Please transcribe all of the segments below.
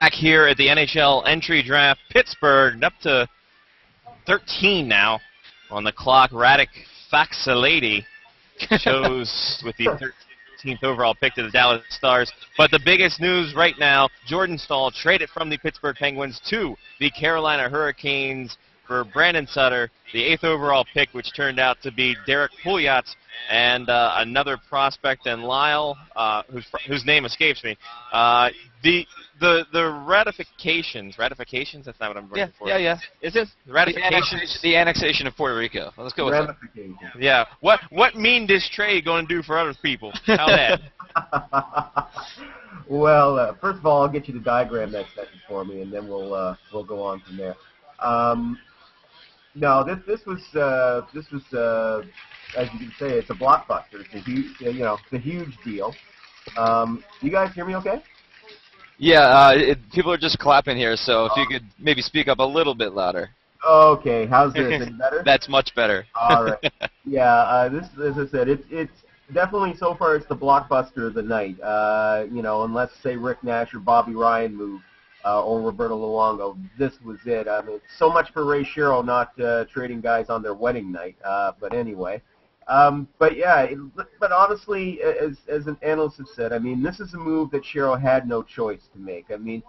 back here at the NHL entry draft. Pittsburgh up to 13 now on the clock. Radek Faksalady chose with the 13th overall pick to the Dallas Stars. But the biggest news right now, Jordan Staal traded from the Pittsburgh Penguins to the Carolina Hurricanes for Brandon Sutter, the eighth overall pick, which turned out to be Derrick Pouliot, and uh, another prospect and Lyle, uh, whose whose name escapes me. Uh, the the the ratifications, ratifications. That's not what I'm looking Yeah, for. yeah, yeah. Is it The ratifications? annexation, the annexation of Puerto Rico. Let's go with that. Yeah. What what mean this trade going to do for other people? How that? well, uh, first of all, I'll get you the diagram next second for me, and then we'll uh, we'll go on from there. Um, no, this this was uh, this was uh, as you can say, it's a blockbuster. It's a huge, you know, it's a huge deal. Um, you guys hear me okay? Yeah, uh, it, people are just clapping here, so if you could maybe speak up a little bit louder. Okay, how's this? Better? That's much better. All right. Yeah, uh, this, as I said, it's it's definitely so far it's the blockbuster of the night. Uh, you know, unless say Rick Nash or Bobby Ryan move, uh, or Roberto Luongo, this was it. I mean, so much for Ray Shero not uh, trading guys on their wedding night. Uh, but anyway, um, but yeah, it, but honestly, as as an analyst has said, I mean, this is a move that Sherrill had no choice to make. I mean.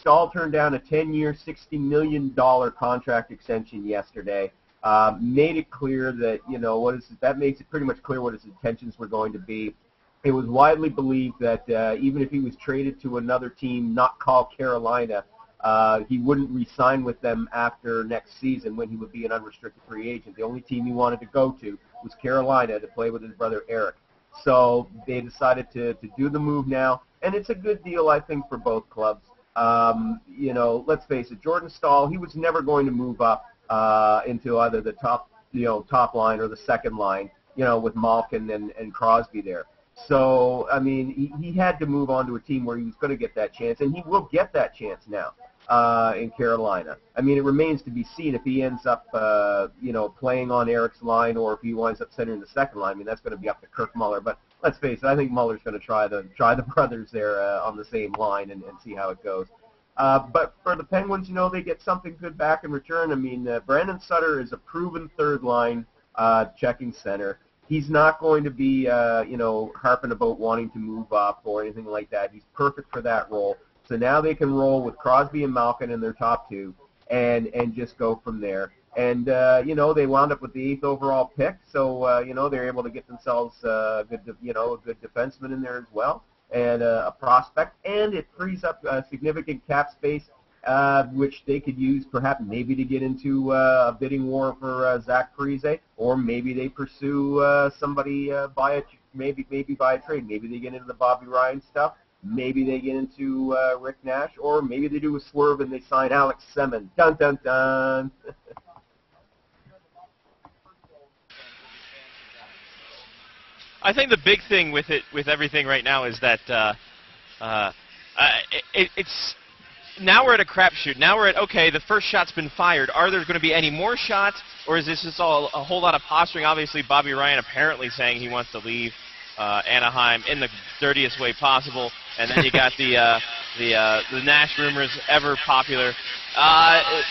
Staal turned down a 10-year, $60 million contract extension yesterday. Uh, made it clear that you know what is that makes it pretty much clear what his intentions were going to be. It was widely believed that uh, even if he was traded to another team, not called Carolina, uh, he wouldn't re-sign with them after next season when he would be an unrestricted free agent. The only team he wanted to go to was Carolina to play with his brother Eric. So they decided to to do the move now, and it's a good deal I think for both clubs. Um, you know, let's face it, Jordan Staal, he was never going to move up uh, into either the top, you know, top line or the second line, you know, with Malkin and, and Crosby there. So, I mean, he, he had to move on to a team where he was going to get that chance, and he will get that chance now uh, in Carolina. I mean, it remains to be seen if he ends up, uh, you know, playing on Eric's line or if he winds up centering the second line. I mean, that's going to be up to Kirk Muller. But let's face it, I think Muller's going to try the try the brothers there uh, on the same line and, and see how it goes. Uh, but for the Penguins, you know, they get something good back in return. I mean, uh, Brandon Sutter is a proven third line uh, checking center. He's not going to be, uh, you know, harping about wanting to move up or anything like that. He's perfect for that role. So now they can roll with Crosby and Malkin in their top two, and and just go from there. And uh, you know they wound up with the eighth overall pick, so uh, you know they're able to get themselves uh, a good, de- you know, a good defenseman in there as well, and uh, a prospect, and it frees up uh, significant cap space, uh, which they could use perhaps maybe to get into uh, a bidding war for uh, Zach Parise, or maybe they pursue uh, somebody uh, by a maybe maybe by a trade, maybe they get into the Bobby Ryan stuff. Maybe they get into uh, Rick Nash, or maybe they do a swerve and they sign Alex Semin. Dun dun dun. I think the big thing with it, with everything right now, is that uh, uh, it, it's now we're at a crapshoot. Now we're at okay. The first shot's been fired. Are there going to be any more shots, or is this just all a whole lot of posturing? Obviously, Bobby Ryan apparently saying he wants to leave uh, Anaheim in the dirtiest way possible, and then you got the uh, the uh, the Nash rumors, ever popular. Uh,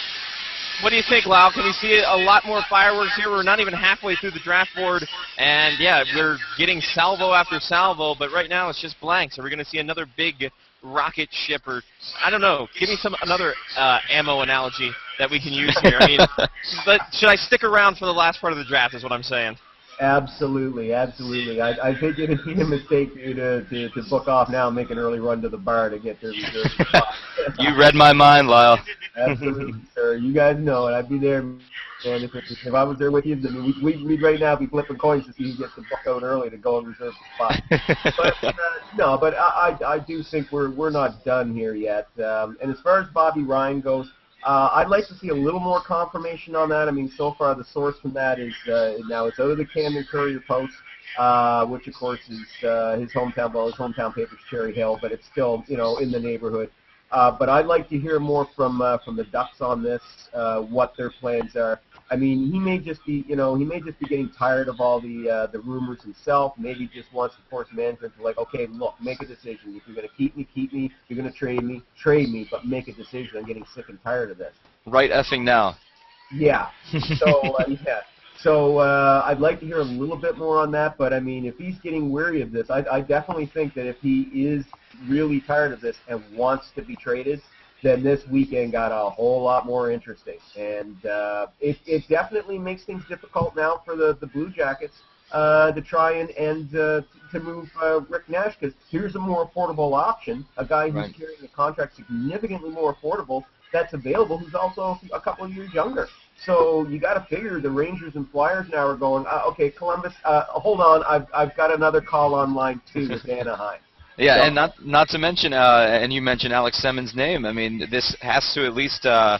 what do you think, Lau? Can we see a lot more fireworks here? We're not even halfway through the draft board, and yeah, we're getting salvo after salvo, but right now it's just blanks. Are we going to see another big rocket ship, or I don't know? Give me some another uh, ammo analogy that we can use here. I mean, but should I stick around for the last part of the draft? Is what I'm saying. Absolutely, absolutely. I, I think it would be a mistake for you to, to, to book off now and make an early run to the bar to get reserve. You read my mind, Lyle. Absolutely, sir. You guys know it. I'd be there, and if, if, if I was there with you, then we'd, we'd, we'd right now be flipping coins to see who gets the book out early to go and reserve the spot. but uh, no, but I, I I do think we're we're not done here yet. Um, and as far as Bobby Ryan goes, uh, I'd like to see a little more confirmation on that. I mean, so far the source from that is uh, now it's out of the Camden Courier Post, uh, which of course is uh, his hometown. Well, his hometown paper's Cherry Hill, but it's still you know in the neighborhood. Uh, but I'd like to hear more from uh, from the Ducks on this, uh, what their plans are. I mean, he may just be, you know, he may just be getting tired of all the uh, the rumors himself. Maybe just wants to force management to like, okay, look, make a decision. If you're going to keep me, keep me. If you're going to trade me, trade me, but make a decision. I'm getting sick and tired of this. Right effing now. Yeah. So uh, yeah. So uh, I'd like to hear a little bit more on that. But I mean, if he's getting weary of this, I, I definitely think that if he is really tired of this and wants to be traded, then this weekend got a whole lot more interesting. And uh, it, it definitely makes things difficult now for the, the Blue Jackets uh, to try and, and uh, to move uh, Rick Nash because here's a more affordable option, a guy who's Right. carrying a contract significantly more affordable that's available who's also a couple of years younger. So you got to figure the Rangers and Flyers now are going, uh, okay, Columbus, uh, hold on, I've, I've got another call on line two with Anaheim. Yeah, So- and not not to mention, uh, and you mentioned Alex Semin's name. I mean, this has to at least, uh,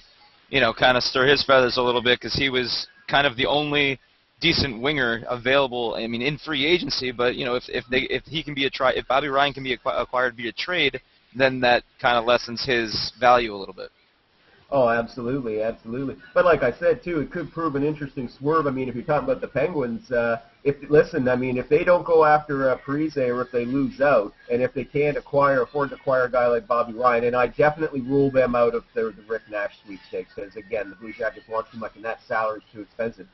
you know, kind of stir his feathers a little bit because he was kind of the only decent winger available. I mean, in free agency, but you know, if if they if he can be a try, if Bobby Ryan can be acqui- acquired via trade, then that kind of lessens his value a little bit. Oh, absolutely, absolutely. But like I said too, it could prove an interesting swerve. I mean, if you're talking about the Penguins, uh, if listen, I mean, if they don't go after uh, Parise or if they lose out, and if they can't acquire, afford to acquire a guy like Bobby Ryan, and I definitely rule them out of the, the Rick Nash sweepstakes because again, the Blue Jackets want too much, and that salary's too expensive.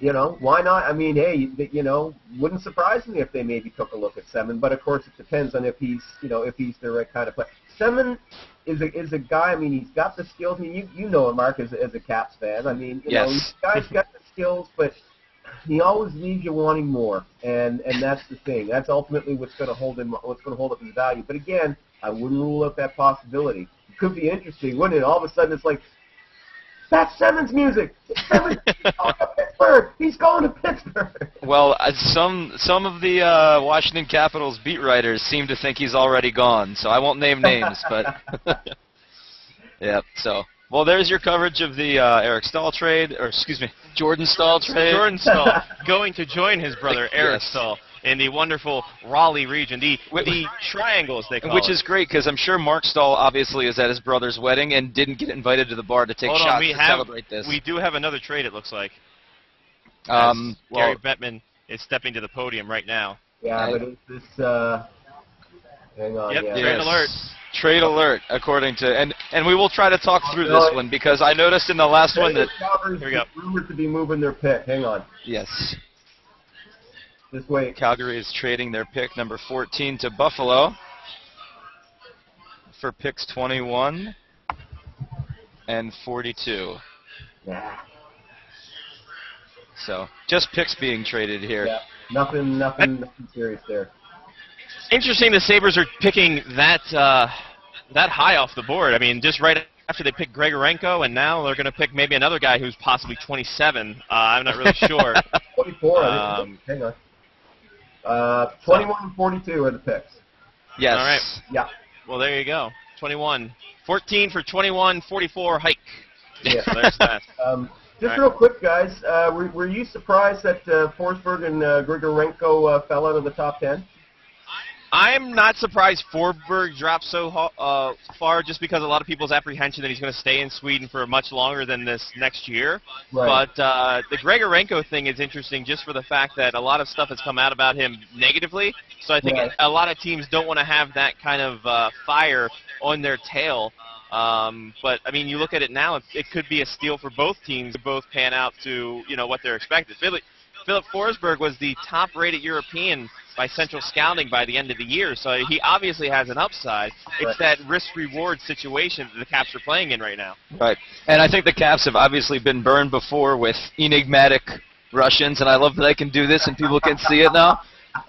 You know, why not? I mean, hey, you- you know, wouldn't surprise me if they maybe took a look at Semin, but of course it depends on if he's, you know, if he's the right kind of player. Semin is a is a guy. I mean, he's got the skills. I mean, you you know him, Mark, as a, as a Caps fan. I mean, you know, Yes. the guy's got the skills, but he always leaves you wanting more, and and that's the thing. That's ultimately what's going to hold him, what's going to hold up his value. But again, I wouldn't rule out that possibility. It could be interesting, wouldn't it? All of a sudden, it's like. That's Simmons' music. Simmons. To Pittsburgh. He's going to Pittsburgh. Well, uh, some some of the uh, Washington Capitals beat writers seem to think he's already gone, so I won't name names, but yeah. So, well, there's your coverage of the uh, Eric Staal trade, or excuse me, Jordan Staal trade. Jordan Staal going to join his brother Eric Yes. Staal in the wonderful Raleigh region, the the triangles they call Which it. is great because I'm sure Marc Staal obviously is at his brother's wedding and didn't get invited to the bar to take Hold shots on, we to have celebrate this. we do have another trade. It looks like. Um, As Gary Bettman is stepping to the podium right now. Yeah, but it's this. Uh, hang on. Yep, yeah. Trade yes. alert. Trade alert, according to and and we will try to talk through No, this one because I noticed in the last one that Here we go. rumored to be moving their pick. Hang on. yes, Just wait. Calgary is trading their pick number 14 to Buffalo for picks 21 and 42. Yeah. So just picks being traded here. yeah. Nothing. Nothing. Nothing serious there. Interesting. The Sabres are picking that uh, that high off the board. I mean, just right after they picked Grigorenko, and now they're going to pick maybe another guy who's possibly 27. Uh, I'm not really sure. 24. Um, hang on. Uh, 21 and 42 are the picks. Yes. All right. Yeah. Well, there you go. 21. 14 for 21, 44 hike. Yeah. So there's that. Um, just right. real quick, guys. Uh, were, were you surprised that uh, Forsberg and uh, Grigorenko uh, fell out of the top 10? I'm not surprised Forsberg dropped so uh, far just because a lot of people's apprehension that he's going to stay in Sweden for much longer than this next year. Right. But uh, the Grigorenko thing is interesting just for the fact that a lot of stuff has come out about him negatively. So I think Right. a lot of teams don't want to have that kind of uh, fire on their tail. Um, but I mean, you look at it now; it, it could be a steal for both teams. to Both pan out to you know what they're expected. Philip, Filip Forsberg was the top-rated European by Central Scouting by the end of the year, so he obviously has an upside. It's that risk-reward situation that the Caps are playing in right now. Right. And I think the Caps have obviously been burned before with enigmatic Russians, and I love that I can do this and people can see it now.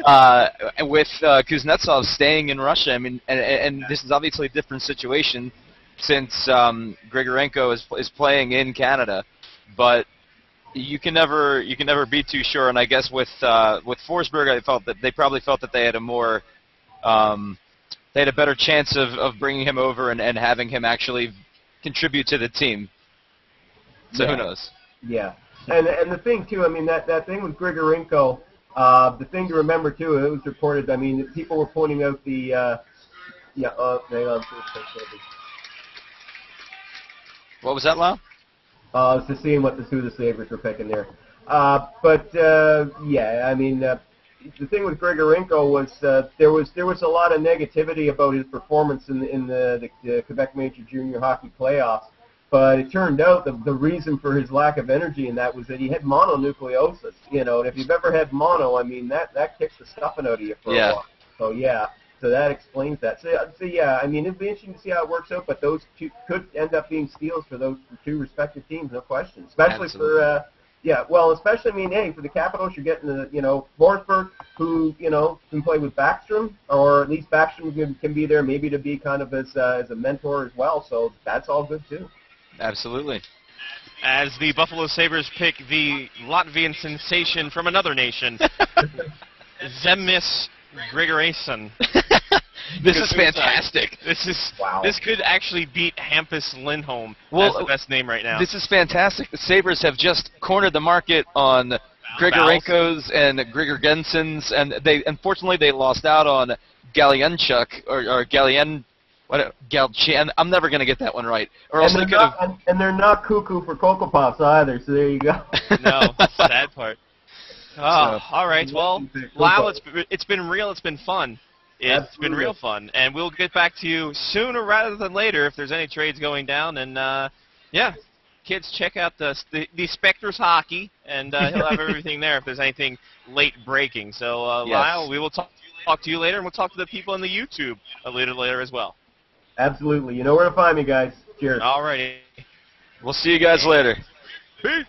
Uh, with uh, Kuznetsov staying in Russia, I mean, and, and this is obviously a different situation since um, Grigorenko is is playing in Canada, but you can never you can never be too sure. And I guess with uh, with Forsberg, I felt that they probably felt that they had a more um, they had a better chance of, of bringing him over and, and having him actually contribute to the team. So Yeah. who knows? Yeah, and and the thing too, I mean that that thing with Grigorenko, uh, the thing to remember too, it was reported. I mean, people were pointing out the, uh, yeah, uh, hang on, What was that, Lau? Uh, just seeing what the who the Sabres were picking there. Uh, but uh, yeah, I mean, uh, the thing with Grigorenko was uh, there was there was a lot of negativity about his performance in the, in the, the, the Quebec Major Junior Hockey playoffs. But it turned out the the reason for his lack of energy in that was that he had mononucleosis. You know, and if you've ever had mono, I mean that that kicks the stuffing out of you for Yeah. a while. So yeah, so that explains that. So, so yeah, I mean it'd be interesting to see how it works out. But those two could end up being steals for those two respective teams, no question. Especially Absolutely. for uh, yeah, well, especially I mean, hey, for the Capitals, you're getting the you know Forsberg, who you know can play with Backstrom, or at least Backstrom can, can be there maybe to be kind of as uh, as a mentor as well. So that's all good too. Absolutely. As the Buffalo Sabres pick the Latvian sensation from another nation, Zemis Grigorason. this is fantastic. This is Wow. this could actually beat Hampus Lindholm Well, as the best name right now. This is fantastic. The Sabres have just cornered the market on Grigorenko's and Grigor Genson's, and they unfortunately they lost out on Galyanchuk or, or Galyan, what Galchan. I'm never gonna get that one right. Or else and, they they're could have. not, and, and they're not cuckoo for Cocoa Pops either. So there you go. no, sad part. Oh, So- all right. Well, wow, it's it's been real. It's been fun. It's been real fun, and we'll get back to you sooner rather than later if there's any trades going down. And uh, yeah, kids, check out the the, the Spectres hockey, and uh, he'll have everything there if there's anything late breaking. So uh, Yes. Lyle, we will talk talk to you later, and we'll talk to the people on the YouTube a little later as well. Absolutely. You know where to find me, guys. Cheers. All righty. We'll see you guys later. Peace.